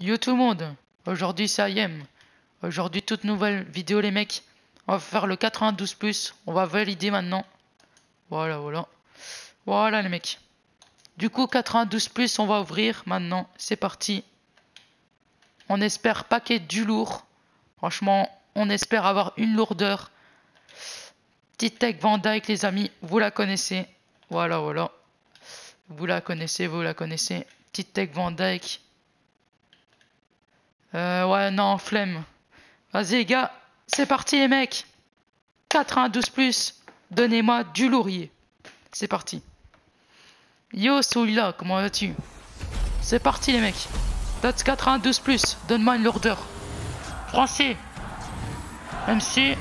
Yo tout le monde, aujourd'hui c'est IM. Aujourd'hui toute nouvelle vidéo les mecs. On va faire le 92+, on va valider maintenant. Voilà, voilà. Voilà les mecs. Du coup 92+, on va ouvrir maintenant, c'est parti. On espère paquet du lourd. Franchement, on espère avoir une lourdeur. Petite tech Van Dyke les amis, vous la connaissez. Voilà, voilà. Vous la connaissez, vous la connaissez. Petite tech Van Dyke. Euh, ouais, non, flemme. Vas-y, gars, c'est parti, les mecs. 92 plus, donnez-moi du lourrier. C'est parti. Yo, celui-là, comment vas-tu? C'est parti, les mecs. That's 92 plus, donne-moi une lourdeur. Français. Même si.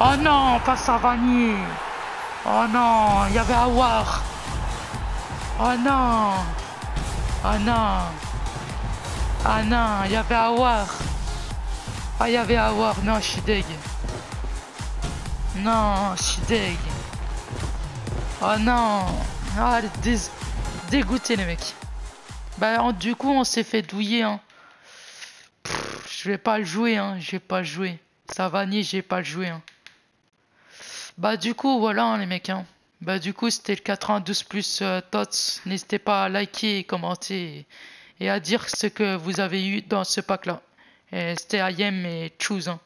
Oh non, pas Savani. Oh non, il y avait Awar. Oh non. Oh non. Ah non, il y avait Awar. Ah, il y avait Awar. Non, je suis deg. Non, je suis deg. Oh non. Ah, dé dégoûté les mecs. Bah, du coup, on s'est fait douiller. Hein. je vais pas le jouer. Hein. Je vais pas le jouer. Ça va ni, je vais pas le jouer. Hein. Bah, du coup, voilà hein, les mecs. Hein. Bah, du coup, c'était le 92 plus euh, TOTS. N'hésitez pas à liker commenter à dire ce que vous avez eu dans ce pack-là. C'était IM et. Hein.